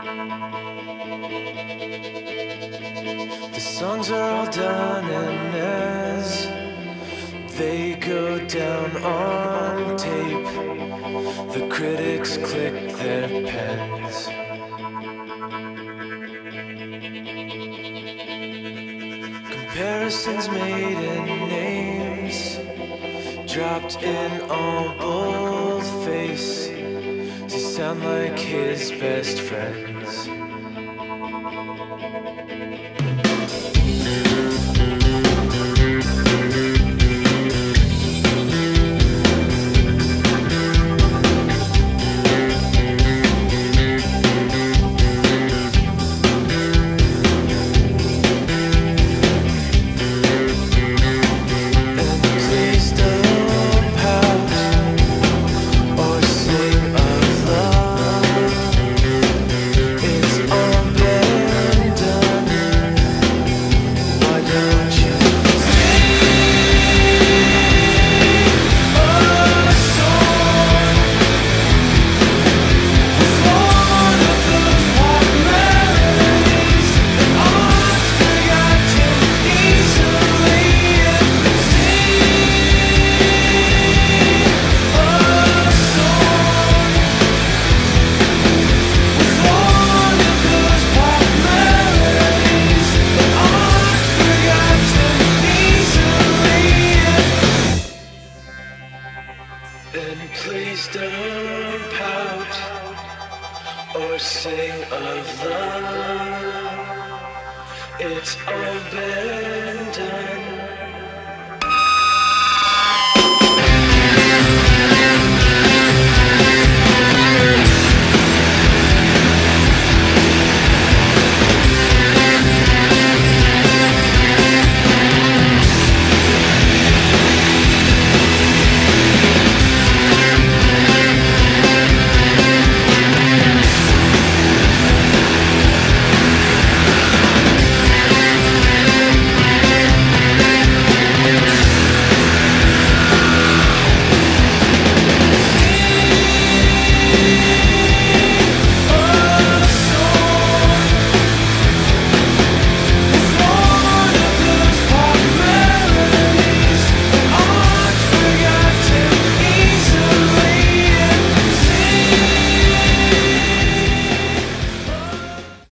The songs are all done, and as they go down on tape, the critics click their pens. Comparisons made and names. Dropped in all boldface sound like his best friends. And please don't pout or sing of love. It's all been done.